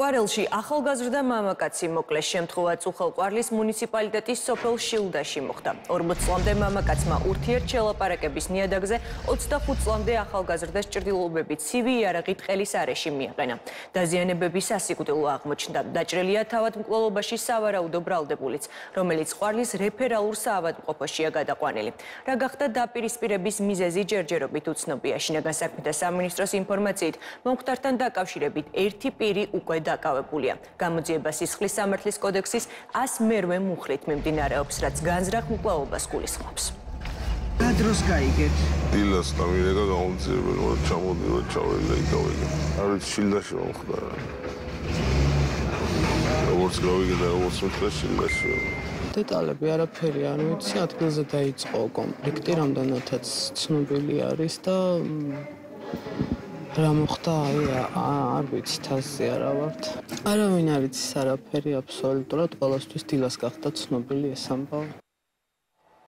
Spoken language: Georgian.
ყვარელში ახალგაზრდა მამაკაცი მოკლეს შემთხვევა წუხელყვარლის მუნიციპალიტეტის სოფელ შილდაში მოხდა. 40 წლამდე მამაკაცმა ურთიერთ შელაპარაკების ნიადაგზე 25 წლამდე ახალგაზრდას ჭრდილობები ცივი იარაღით ყელის არეში მიაყენა. დაზიანებები სასიკვდილო აღმოჩნდა. დაჭრილია თავად მკვლელობაში სავარაუდო ბრალდებულიც, რომელიც ყვარლის რეფერალურ საავადმყოფოშია გადაყვანილი. რა გახდა დაპირისპირების მიზეზი ჯერჯერობით უცნობია. შინაგან საქმეთა სამინისტროს ინფორმაციით, მომხდართან დაკავშირებით ერთი პირი უკვე დაკავებულია. გამოძიება სისხლის სამართლის კოდექსის 108-ვე მუხლით მიმდინარეობს, რაც განზრახ მკლავობას გულისხმობს. ადროს გაიგეთ. დილას დამირეკა გამოძიება, რომ ჩამოდივა ჩაველა იკაველა. არის შილდაში მომხდა. როგორც გავიგე და როგორც მეთქვა შილდაში. დეტალები არაფერი არ ვიცი, ადგილზე დაიწყო კონფლიქტი, რამდენადაც ცნობილი არის და რა მოხდა? აი არ ვიცი თასზე არა ვართ არავინ არ იცის არაფერი აბსოლუტურად ყველასთვის დილას გახდა ცნობილი ეს ამბავი